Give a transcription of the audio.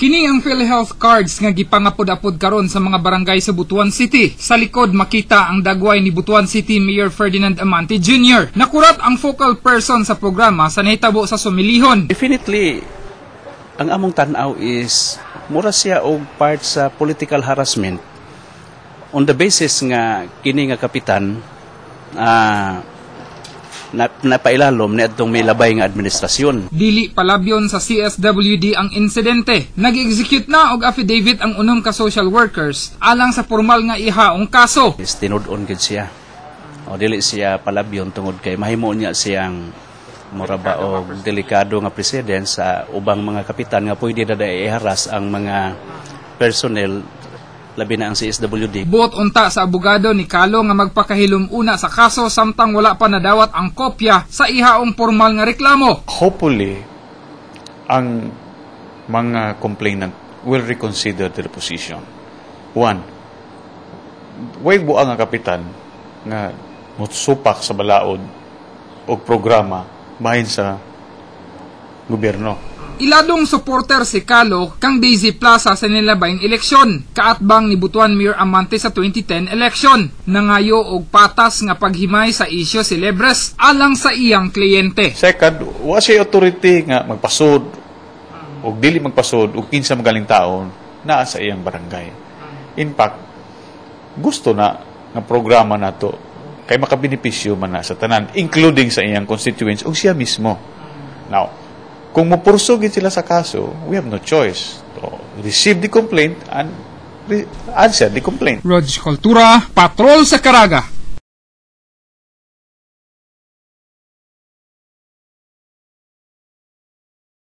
Kini ang PhilHealth cards nga gipangapod-apod karon sa mga barangay sa Butuan City. Sa likod makita ang dagway ni Butuan City Mayor Ferdinand Amante Jr. Nakurat ang focal person sa programa sa nahitabo sa Sumilihon. Definitely, ang among tanaw is mura siya og part sa political harassment on the basis nga kini nga kapitan ah na, napailalom na itong may labay nga administrasyon. Dili palabyon sa CSWD ang insidente. Nag-execute na og affidavit ang unom ka social workers alang sa formal nga ihaong kaso. Is tinudon gid siya. O dili siya palabyon tungod kay mahimo niya siyang mura ba og delikado nga president sa ubang mga kapitan nga pwede na iharas ang mga personnel labi na ang CSWD. Buot unta sa abogado ni Kalo nga magpakahilom una sa kaso samtang wala pa nadawat ang kopya sa ihaong formal nga reklamo. hopefully, ang mga complainant will reconsider their position. One, way buang nga kapitan nga mutsupak sa balaod o programa bahin sa gobyerno. Iladong supporter si Kalo kang Daisy Plaza sa nilabayng eleksyon. Kaatbang ni Butuan Mayor Amante sa 2010 election. Nangayo og patas nga paghimay sa isyo si Lebres alang sa iyang kliyente. Second, wa siya authority nga magpasod o dili magpasod o kinsa magaling taon naa sa iyang barangay. In fact, gusto na nga programa nato kay makabenepisyo man na sa tanan including sa iyang constituents o siya mismo. Now, kung mupursugin sila sa kaso, we have no choice to receive the complaint and answer the complaint. Rog Cultura, Patrol sa Caraga.